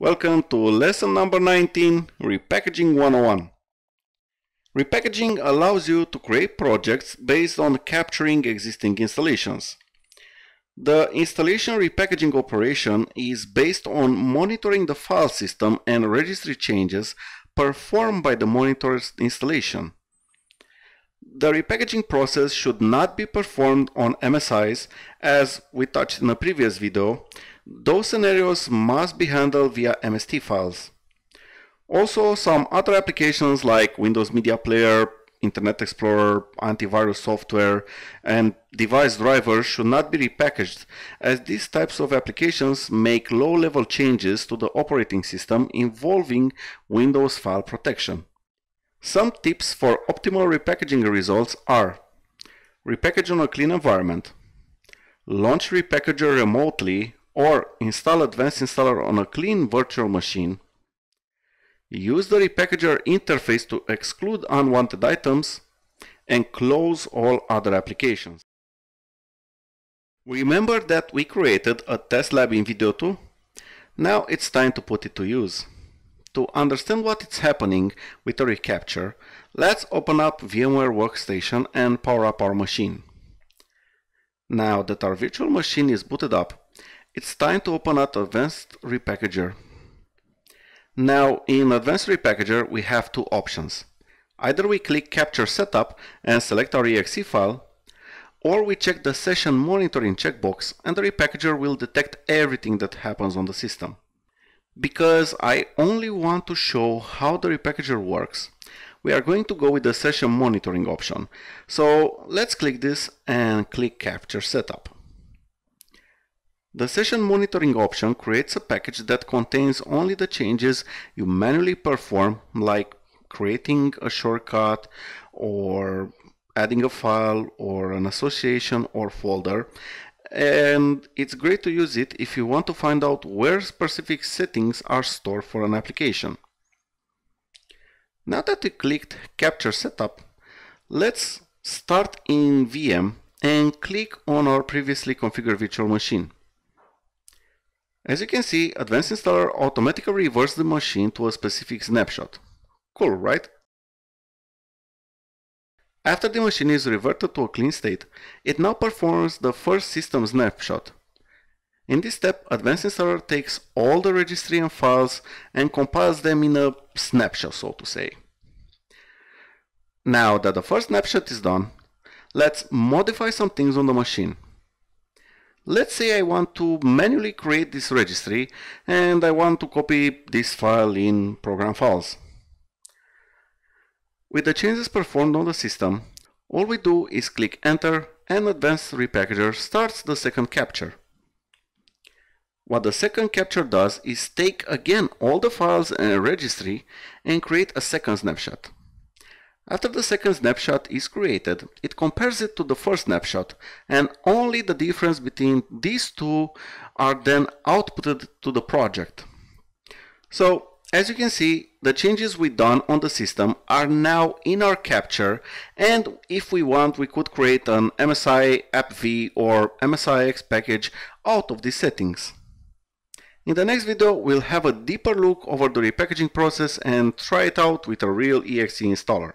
Welcome to lesson number 19, Repackaging 101. Repackaging allows you to create projects based on capturing existing installations. The installation repackaging operation is based on monitoring the file system and registry changes performed by the monitored installation. The repackaging process should not be performed on MSIs as we touched in a previous video, those scenarios must be handled via MST files. Also, some other applications like Windows Media Player, Internet Explorer, antivirus software, and device drivers should not be repackaged, as these types of applications make low-level changes to the operating system involving Windows file protection. Some tips for optimal repackaging results are Repackage on a clean environment Launch Repackager remotely or install Advanced Installer on a clean virtual machine. Use the repackager interface to exclude unwanted items and close all other applications. Remember that we created a test lab in video 2? Now it's time to put it to use. To understand what is happening with a recapture, let's open up VMware Workstation and power up our machine. Now that our virtual machine is booted up, it's time to open up Advanced Repackager. Now in Advanced Repackager we have two options. Either we click Capture Setup and select our exe file, or we check the Session Monitoring checkbox and the repackager will detect everything that happens on the system. Because I only want to show how the repackager works, we are going to go with the Session Monitoring option. So let's click this and click Capture Setup. The session monitoring option creates a package that contains only the changes you manually perform, like creating a shortcut or adding a file or an association or folder. And it's great to use it if you want to find out where specific settings are stored for an application. Now that we clicked Capture Setup, let's start in VM and click on our previously configured virtual machine. As you can see, Advanced Installer automatically reverses the machine to a specific snapshot. Cool, right? After the machine is reverted to a clean state, it now performs the first system snapshot. In this step, Advanced Installer takes all the registry and files and compiles them in a snapshot, so to say. Now that the first snapshot is done, let's modify some things on the machine. Let's say I want to manually create this registry and I want to copy this file in program files. With the changes performed on the system, all we do is click enter and Advanced Repackager starts the second capture. What the second capture does is take again all the files in a registry and create a second snapshot. After the second snapshot is created, it compares it to the first snapshot and only the difference between these two are then outputted to the project. So as you can see, the changes we done on the system are now in our capture and if we want we could create an MSI AppV or MSIX package out of these settings. In the next video we'll have a deeper look over the repackaging process and try it out with a real exe installer.